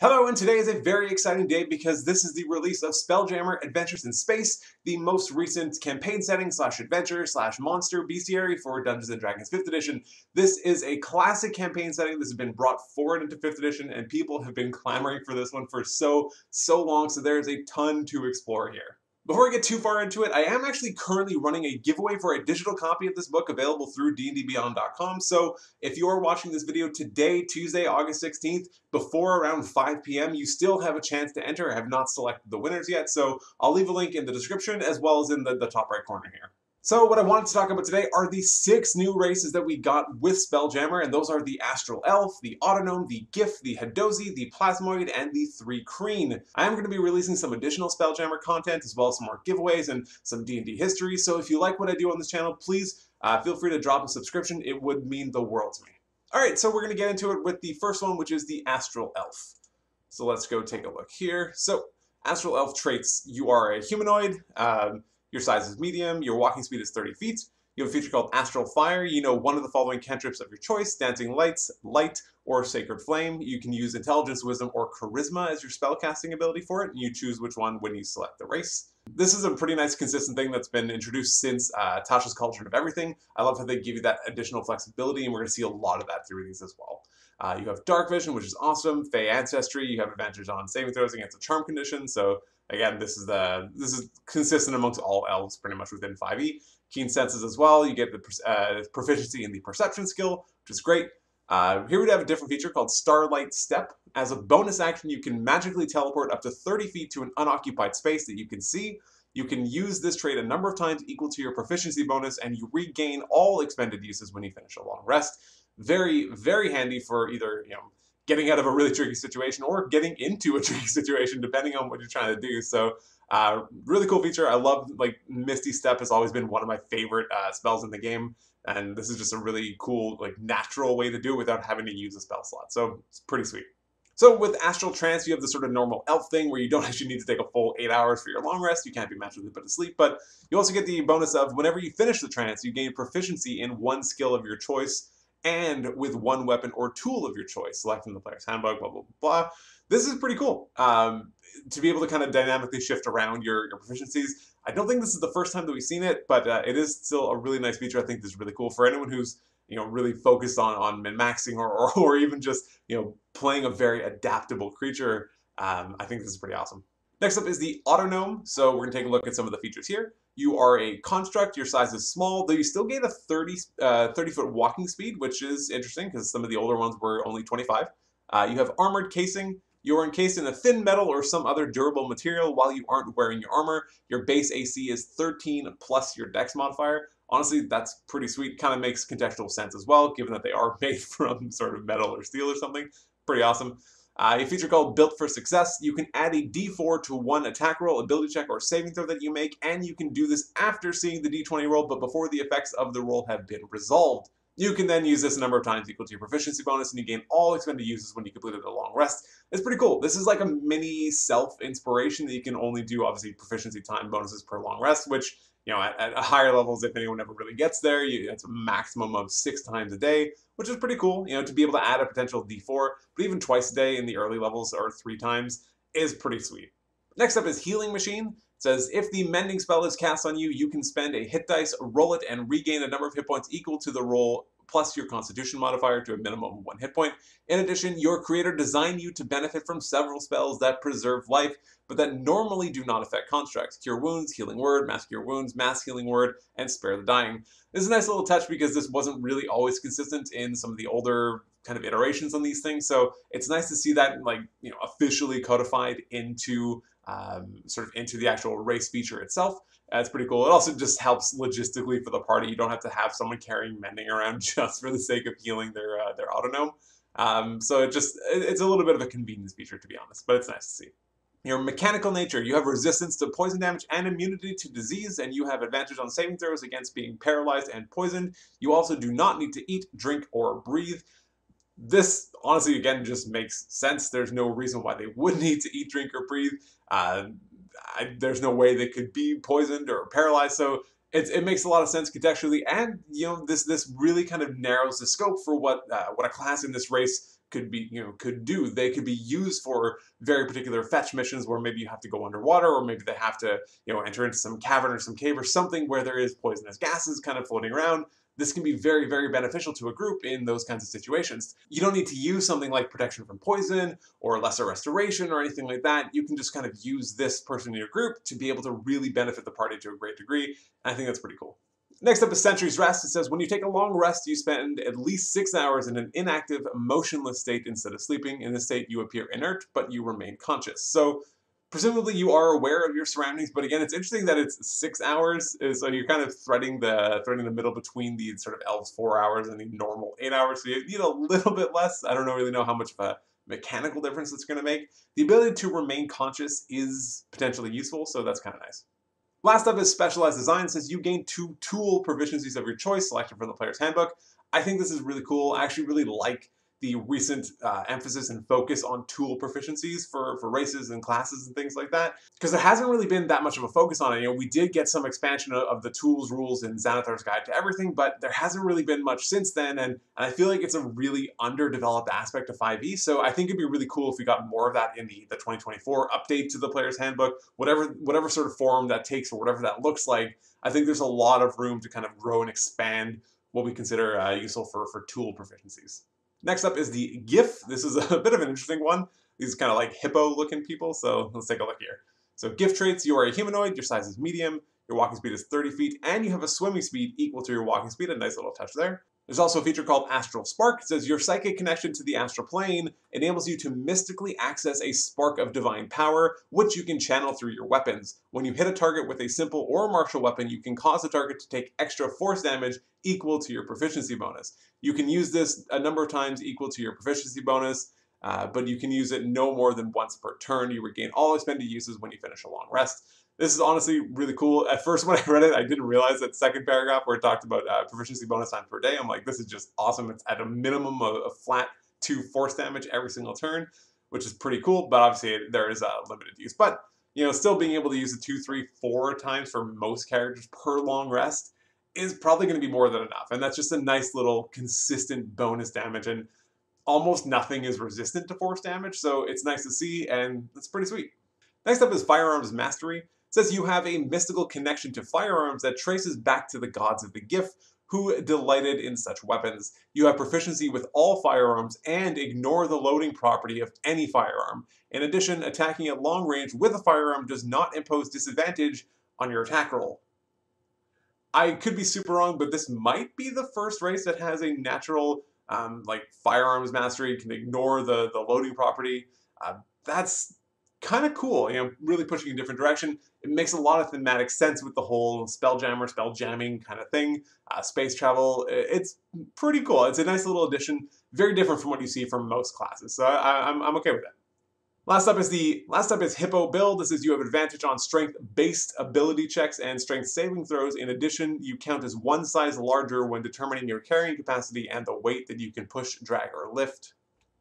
Hello, and today is a very exciting day because this is the release of Spelljammer Adventures in Space, the most recent campaign setting slash adventure slash monster bestiary for Dungeons & Dragons 5th edition. This is a classic campaign setting. This has been brought forward into 5th edition, and people have been clamoring for this one for so, so long, so there is a ton to explore here. Before I get too far into it, I am actually currently running a giveaway for a digital copy of this book available through dndbeyond.com. So if you are watching this video today, Tuesday, August 16th, before around 5 p.m., you still have a chance to enter. I have not selected the winners yet, so I'll leave a link in the description as well as in the, the top right corner here. So what I wanted to talk about today are the six new races that we got with Spelljammer, and those are the Astral Elf, the Autognome, the Giff, the Hadozee, the Plasmoid, and the Thri-Kreen. I am going to be releasing some additional Spelljammer content, as well as some more giveaways and some D&D history, so if you like what I do on this channel, please uh, feel free to drop a subscription. It would mean the world to me. Alright, so we're going to get into it with the first one, which is the Astral Elf. So let's go take a look here. So, Astral Elf traits, you are a humanoid, um, your size is medium, your walking speed is 30 feet. You have a feature called Astral Fire. You know one of the following cantrips of your choice, Dancing Lights, Light, or Sacred Flame. You can use Intelligence, Wisdom, or Charisma as your spellcasting ability for it, and you choose which one when you select the race. This is a pretty nice consistent thing that's been introduced since uh, Tasha's Cauldron of Everything. I love how they give you that additional flexibility, and we're going to see a lot of that through these as well. Uh, you have Dark Vision, which is awesome. Fey Ancestry, you have advantage on saving throws against a charm condition, so Again, this is the this is consistent amongst all elves pretty much within 5e. Keen senses as well. You get the uh, proficiency in the perception skill, which is great. Uh, here we have a different feature called Starlight Step. As a bonus action, you can magically teleport up to 30 feet to an unoccupied space that you can see. You can use this trait a number of times equal to your proficiency bonus, and you regain all expended uses when you finish a long rest. Very, very handy for either, you know, getting out of a really tricky situation or getting into a tricky situation, depending on what you're trying to do. So, uh, really cool feature. I love like Misty Step has always been one of my favorite uh, spells in the game, and this is just a really cool, like natural way to do it without having to use a spell slot. So it's pretty sweet. So with Astral Trance, you have the sort of normal elf thing where you don't actually need to take a full eight hours for your long rest. You can't be magically put to sleep, but you also get the bonus of whenever you finish the trance, you gain proficiency in one skill of your choice and with one weapon or tool of your choice, selecting the player's handbook, blah, blah, blah. This is pretty cool um, to be able to kind of dynamically shift around your, your proficiencies. I don't think this is the first time that we've seen it, but uh, it is still a really nice feature. I think this is really cool for anyone who's you know really focused on on min maxing or, or, or even just you know playing a very adaptable creature. Um, I think this is pretty awesome. Next up is the Autognome. So we're to take a look at some of the features here. You are a construct, your size is small, though you still gain a 30, uh, 30 foot walking speed, which is interesting because some of the older ones were only 25. Uh, you have armored casing. You are encased in a thin metal or some other durable material while you aren't wearing your armor. Your base AC is 13 plus your dex modifier. Honestly, that's pretty sweet. Kind of makes contextual sense as well, given that they are made from sort of metal or steel or something. Pretty awesome. Uh, a feature called Built for Success, you can add a d4 to one attack roll, ability check, or saving throw that you make, and you can do this after seeing the d20 roll, but before the effects of the roll have been resolved. You can then use this a number of times equal to your proficiency bonus, and you gain all expended uses when you completed a long rest. It's pretty cool. This is like a mini self-inspiration that you can only do, obviously, proficiency time bonuses per long rest, which you know, at, at, higher levels, if anyone ever really gets there, you, it's a maximum of six times a day, which is pretty cool, you know, to be able to add a potential D4, but even twice a day in the early levels or three times is pretty sweet. Next up is Healing Machine. It says, if the mending spell is cast on you, you can spend a hit dice, roll it, and regain a number of hit points equal to the roll plus your constitution modifier to a minimum of one hit point. In addition, your creator designed you to benefit from several spells that preserve life, but that normally do not affect constructs. Cure Wounds, Healing Word, Mass Cure Wounds, Mass Healing Word, and Spare the Dying. This is a nice little touch because this wasn't really always consistent in some of the older kind of iterations on these things, so it's nice to see that like, you know, officially codified into um, sort of into the actual race feature itself. That's pretty cool. It also just helps logistically for the party. You don't have to have someone carrying mending around just for the sake of healing their uh, their autognome. Um, so it just it's a little bit of a convenience feature to be honest, but it's nice to see. Your mechanical nature, you have resistance to poison damage and immunity to disease, and you have advantage on saving throws against being paralyzed and poisoned. You also do not need to eat, drink, or breathe. This, honestly, again, just makes sense. There's no reason why they would need to eat, drink, or breathe. Uh, I, there's no way they could be poisoned or paralyzed. So it, it makes a lot of sense contextually, and you know this this really kind of narrows the scope for what uh, what a class in this race could be, you know, could do. They could be used for very particular fetch missions where maybe you have to go underwater or maybe they have to, you know, enter into some cavern or some cave or something where there is poisonous gases kind of floating around this can be very, very beneficial to a group in those kinds of situations. You don't need to use something like protection from poison or lesser restoration or anything like that. You can just kind of use this person in your group to be able to really benefit the party to a great degree. I think that's pretty cool. Next up is Sentry's Rest. It says, when you take a long rest, you spend at least six hours in an inactive, motionless state instead of sleeping. In this state, you appear inert, but you remain conscious. So presumably you are aware of your surroundings, but again, it's interesting that it's six hours, uh, so you're kind of threading the threading the middle between the sort of elves four hours and the normal eight hours, so you need a little bit less. I don't really know how much of a mechanical difference it's going to make. The ability to remain conscious is potentially useful, so that's kind of nice. Last up is Specialized Design. It says you gain two tool proficiencies of your choice selected from the player's handbook. I think this is really cool. I actually really like the recent uh, emphasis and focus on tool proficiencies for, for races and classes and things like that. Because there hasn't really been that much of a focus on it. You know, we did get some expansion of, of the tools rules in Xanathar's Guide to Everything, but there hasn't really been much since then. And, and I feel like it's a really underdeveloped aspect of 5e. So I think it'd be really cool if we got more of that in the, the 2024 update to the player's handbook, whatever, whatever sort of form that takes or whatever that looks like. I think there's a lot of room to kind of grow and expand what we consider uh, useful for, for tool proficiencies. Next up is the Giff. This is a bit of an interesting one. These kind of like hippo looking people, so let's take a look here. So Giff traits, you are a humanoid, your size is medium, your walking speed is 30 feet, and you have a swimming speed equal to your walking speed, a nice little touch there. There's also a feature called Astral Spark. It says your psychic connection to the astral plane enables you to mystically access a spark of divine power, which you can channel through your weapons. When you hit a target with a simple or martial weapon, you can cause the target to take extra force damage equal to your proficiency bonus. You can use this a number of times equal to your proficiency bonus, uh, but you can use it no more than once per turn. You regain all expended uses when you finish a long rest. This is honestly really cool. At first, when I read it, I didn't realize that second paragraph where it talked about uh, proficiency bonus times per day. I'm like, this is just awesome. It's at a minimum of a flat two force damage every single turn, which is pretty cool. But obviously, there is a limited use. But you know, still being able to use it two, three, four times for most characters per long rest is probably going to be more than enough. And that's just a nice little consistent bonus damage. And almost nothing is resistant to force damage, so it's nice to see, and it's pretty sweet. Next up is Firearms Mastery says you have a mystical connection to firearms that traces back to the gods of the Giff who delighted in such weapons. You have proficiency with all firearms and ignore the loading property of any firearm. In addition, attacking at long range with a firearm does not impose disadvantage on your attack roll. I could be super wrong, but this might be the first race that has a natural um, like firearms mastery, can ignore the, the loading property. Uh, that's kind of cool, you know, really pushing a different direction. It makes a lot of thematic sense with the whole spelljammer, spell jamming kind of thing, uh, space travel. It's pretty cool. It's a nice little addition, very different from what you see from most classes. So I, I'm, I'm okay with that. Last up is the last up is Hippo build. This is you have advantage on strength-based ability checks and strength saving throws. In addition, you count as one size larger when determining your carrying capacity and the weight that you can push, drag, or lift.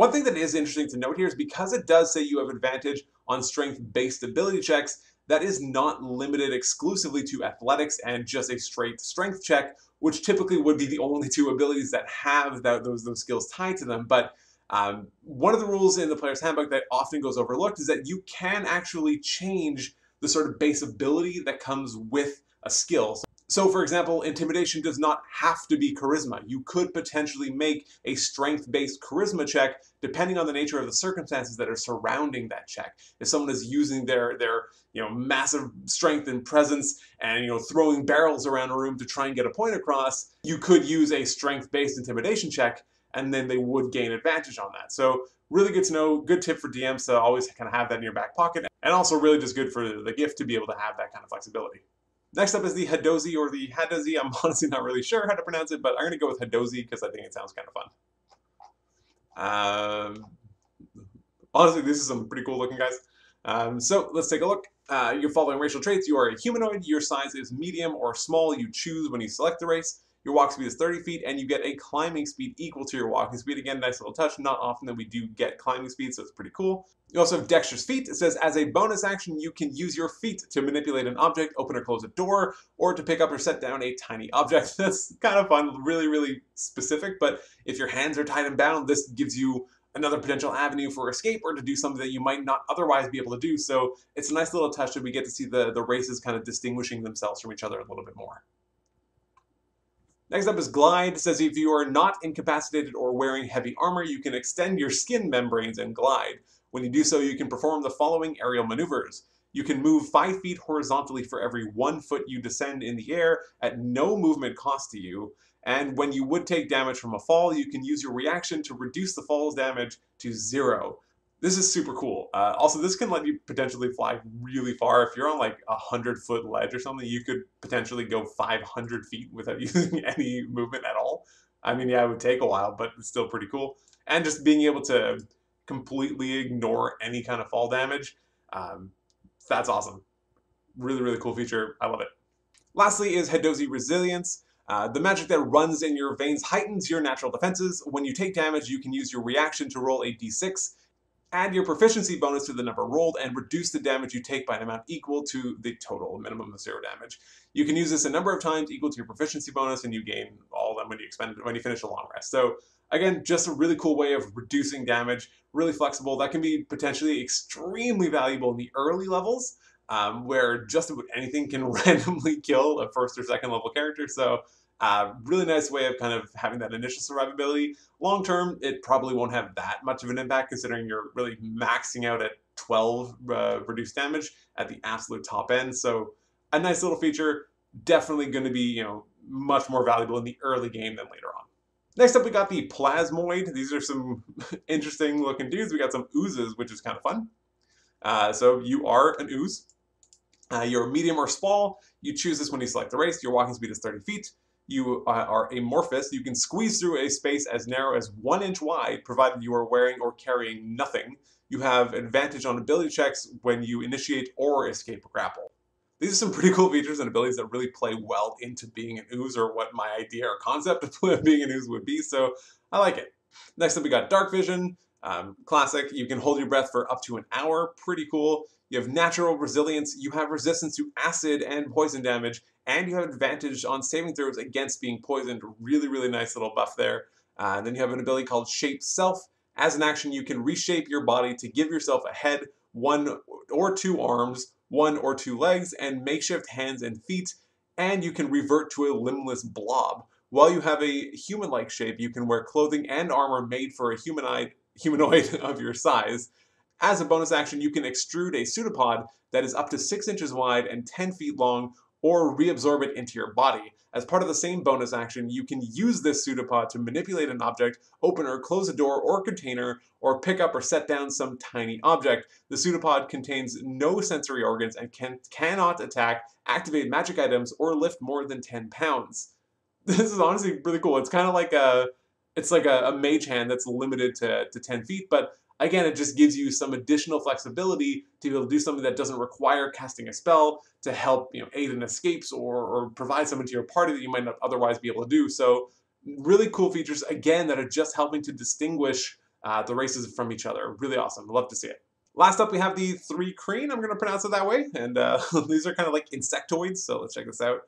One thing that is interesting to note here is because it does say you have advantage on strength-based ability checks, that is not limited exclusively to athletics and just a straight strength check, which typically would be the only two abilities that have that, those, those skills tied to them. But um, one of the rules in the player's handbook that often goes overlooked is that you can actually change the sort of base ability that comes with a skill. So for example, intimidation does not have to be charisma. You could potentially make a strength-based charisma check depending on the nature of the circumstances that are surrounding that check. If someone is using their, their you know, massive strength and presence and, you know, throwing barrels around a room to try and get a point across, you could use a strength-based intimidation check and then they would gain advantage on that. So really good to know, good tip for DMs to always kind of have that in your back pocket, and also really just good for the Giff to be able to have that kind of flexibility. Next up is the Hadozee or the Hadozee. I'm honestly not really sure how to pronounce it, but I'm going to go with Hadozee because I think it sounds kind of fun. Um, honestly, this is some pretty cool looking guys. Um, so let's take a look. Uh, your following racial traits. You are a humanoid. Your size is medium or small. You choose when you select the race. Your walk speed is 30 feet, and you get a climbing speed equal to your walking speed. Again, nice little touch. Not often that we do get climbing speed, so it's pretty cool. You also have dexterous feet. It says, as a bonus action, you can use your feet to manipulate an object, open or close a door, or to pick up or set down a tiny object. That's kind of fun, really, really specific, but if your hands are tied and bound, this gives you another potential avenue for escape or to do something that you might not otherwise be able to do. So it's a nice little touch that we get to see the, the races kind of distinguishing themselves from each other a little bit more. Next up is Glide. It says if you are not incapacitated or wearing heavy armor, you can extend your skin membranes and glide. When you do so, you can perform the following aerial maneuvers. You can move 5 feet horizontally for every 1 foot you descend in the air at no movement cost to you. And when you would take damage from a fall, you can use your reaction to reduce the fall's damage to zero. This is super cool. Uh, also, this can let you potentially fly really far. If you're on like a 100 foot ledge or something, you could potentially go 500 feet without using any movement at all. I mean, yeah, it would take a while, but it's still pretty cool. And just being able to completely ignore any kind of fall damage, um, that's awesome. Really, really cool feature. I love it. Lastly is Hadozee Resilience. Uh, the magic that runs in your veins heightens your natural defenses. When you take damage, you can use your reaction to roll a d6, add your proficiency bonus to the number rolled, and reduce the damage you take by an amount equal to the total minimum of zero damage. You can use this a number of times equal to your proficiency bonus, and you gain all of them when you expend when you finish a long rest. So again, just a really cool way of reducing damage, really flexible. That can be potentially extremely valuable in the early levels. Um, where just about anything can randomly kill a first or second level character. So uh, really nice way of kind of having that initial survivability. Long term, it probably won't have that much of an impact considering you're really maxing out at 12 uh, reduced damage at the absolute top end. So a nice little feature, definitely going to be, you know, much more valuable in the early game than later on. Next up, we got the Plasmoid. These are some interesting looking dudes. We got some oozes, which is kind of fun. Uh, so you are an ooze. Uh, you're medium or small. You choose this when you select the race. Your walking speed is 30 feet you uh, are amorphous, you can squeeze through a space as narrow as one inch wide, provided you are wearing or carrying nothing. You have advantage on ability checks when you initiate or escape a grapple. These are some pretty cool features and abilities that really play well into being an ooze or what my idea or concept of being an ooze would be, so I like it. Next up we got Dark Vision, um, classic. You can hold your breath for up to an hour, pretty cool. You have natural resilience, you have resistance to acid and poison damage, and you have advantage on saving throws against being poisoned. Really, really nice little buff there. Uh, and then you have an ability called Shape Self. As an action, you can reshape your body to give yourself a head, one or two arms, one or two legs, and makeshift hands and feet, and you can revert to a limbless blob. While you have a human-like shape, you can wear clothing and armor made for a humanoid, humanoid of your size. As a bonus action, you can extrude a pseudopod that is up to 6 inches wide and 10 feet long, or reabsorb it into your body. As part of the same bonus action, you can use this pseudopod to manipulate an object, open or close a door or container, or pick up or set down some tiny object. The pseudopod contains no sensory organs and can, cannot attack, activate magic items, or lift more than 10 pounds. This is honestly really cool. It's kind of like a, it's like a, a mage hand that's limited to, to 10 feet, but Again, it just gives you some additional flexibility to be able to do something that doesn't require casting a spell to help you know aid in escapes or, or provide someone to your party that you might not otherwise be able to do. So really cool features again that are just helping to distinguish uh, the races from each other. Really awesome. Love to see it. Last up, we have the Thri-Kreen. I'm going to pronounce it that way. And uh, these are kind of like insectoids. So let's check this out.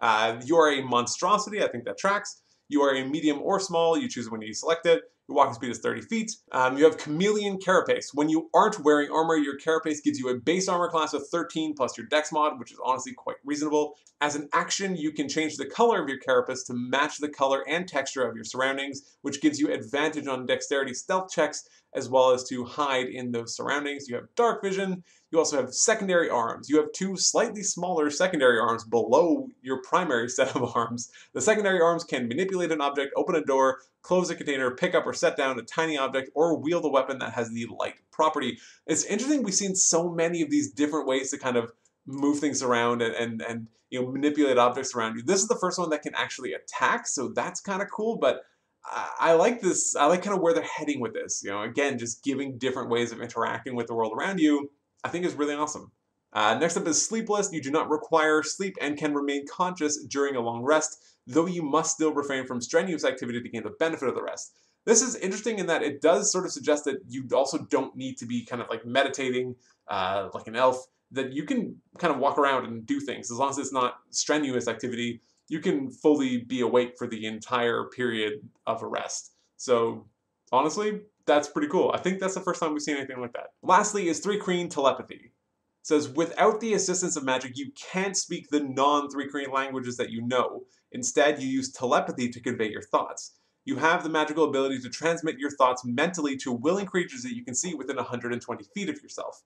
Uh, you are a monstrosity. I think that tracks. You are a medium or small. You choose when you select it. Your walking speed is 30 feet. Um, you have Chameleon Carapace. When you aren't wearing armor, your Carapace gives you a base armor class of 13 plus your Dex mod, which is honestly quite reasonable. As an action, you can change the color of your Carapace to match the color and texture of your surroundings, which gives you advantage on dexterity stealth checks, as well as to hide in those surroundings. You have Dark Vision. You also have secondary arms. You have two slightly smaller secondary arms below your primary set of arms. The secondary arms can manipulate an object, open a door, close a container, pick up or set down a tiny object, or wield a weapon that has the light property. It's interesting we've seen so many of these different ways to kind of move things around and, and, and you know manipulate objects around you. This is the first one that can actually attack, so that's kind of cool, but I, I like this, I like kind of where they're heading with this. You know, again, just giving different ways of interacting with the world around you I think is really awesome. Uh, next up is Sleepless. You do not require sleep and can remain conscious during a long rest, though you must still refrain from strenuous activity to gain the benefit of the rest. This is interesting in that it does sort of suggest that you also don't need to be kind of like meditating uh, like an elf, that you can kind of walk around and do things. As long as it's not strenuous activity, you can fully be awake for the entire period of a rest. So honestly, that's pretty cool. I think that's the first time we've seen anything like that. Lastly is Thri-Kreen telepathy. It says, without the assistance of magic, you can't speak the non-Thri-Kreen languages that you know. Instead, you use telepathy to convey your thoughts. You have the magical ability to transmit your thoughts mentally to willing creatures that you can see within 120 feet of yourself.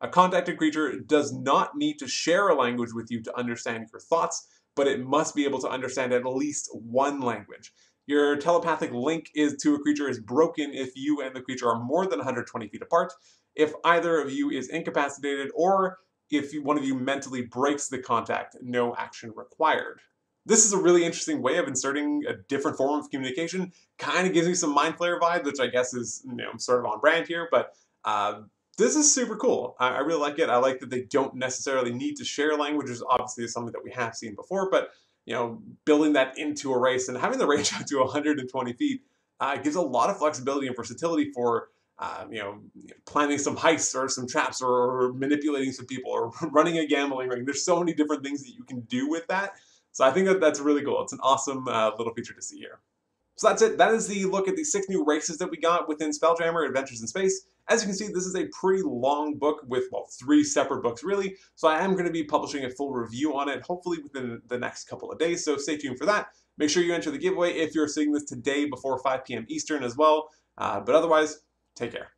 A contacted creature does not need to share a language with you to understand your thoughts, but it must be able to understand at least one language. Your telepathic link is to a creature is broken if you and the creature are more than 120 feet apart, if either of you is incapacitated, or if one of you mentally breaks the contact, no action required. This is a really interesting way of inserting a different form of communication. Kind of gives me some Mind Flayer vibe, which I guess is you know sort of on brand here, but uh, this is super cool. I, I, really like it. I like that they don't necessarily need to share languages. Obviously, is something that we have seen before, but you know, building that into a race and having the range out to 120 feet uh, gives a lot of flexibility and versatility for uh, you know, planning some heists or some traps or manipulating some people or running a gambling ring. There's so many different things that you can do with that. So I think that that's really cool. It's an awesome uh, little feature to see here. So that's it. That is the look at the six new races that we got within Spelljammer Adventures in Space. As you can see, this is a pretty long book with, well, three separate books really. So I am going to be publishing a full review on it, hopefully within the next couple of days. So stay tuned for that. Make sure you enter the giveaway if you're seeing this today before 5 p.m. Eastern as well. Uh, but otherwise, take care.